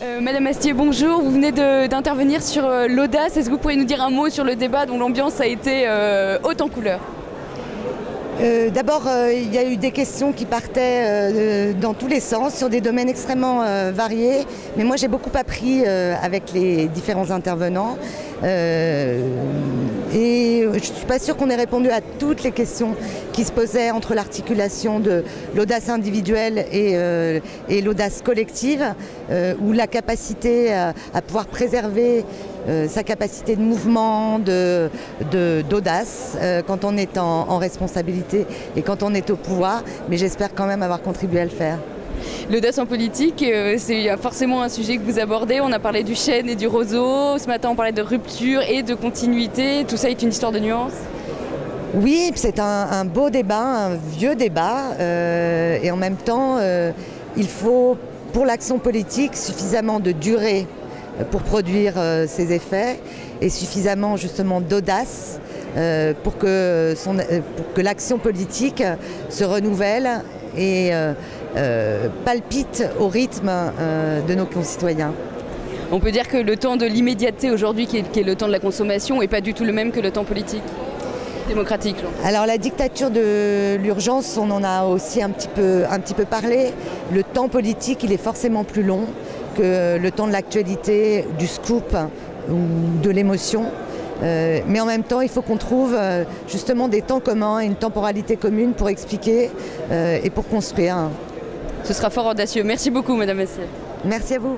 Euh, Madame Astier, bonjour. Vous venez d'intervenir sur euh, l'audace. Est-ce que vous pourriez nous dire un mot sur le débat dont l'ambiance a été euh, haute en couleurs Euh, D'abord, il y a eu des questions qui partaient dans tous les sens, sur des domaines extrêmement variés. Mais moi, j'ai beaucoup appris avec les différents intervenants. Je ne suis pas sûre qu'on ait répondu à toutes les questions qui se posaient entre l'articulation de l'audace individuelle et, euh, l'audace collective, euh, ou la capacité à, pouvoir préserver euh, sa capacité de mouvement, de- de- d'audace quand on est en responsabilité et quand on est au pouvoir. Mais j'espère quand même avoir contribué à le faire. L'audace en politique, euh, c'est forcément un sujet que vous abordez. On a parlé du chêne et du roseau. Ce matin, on parlait de rupture et de continuité. Tout ça est une histoire de nuances. Oui, c'est un, beau débat, un vieux débat, euh, et en même temps, euh, il faut pour l'action politique suffisamment de durée pour produire ses effets et suffisamment justement d'audace pour que l'action politique se renouvelle et euh, euh, palpite au rythme euh, de nos concitoyens. On peut dire que le temps de l'immédiateté aujourd'hui, qui est, qui est le temps de la consommation, n'est pas du tout le même que le temps politique. Démocratique, genre. Alors la dictature de l'urgence, on en a aussi un petit, peu, un petit peu parlé. Le temps politique, il est forcément plus long que le temps de l'actualité, du scoop ou de l'émotion. Euh, mais en même temps, il faut qu'on trouve euh, justement des temps communs et une temporalité commune pour expliquer euh, et pour construire. Ce sera fort audacieux. Merci beaucoup, Madame Astier. Merci à vous.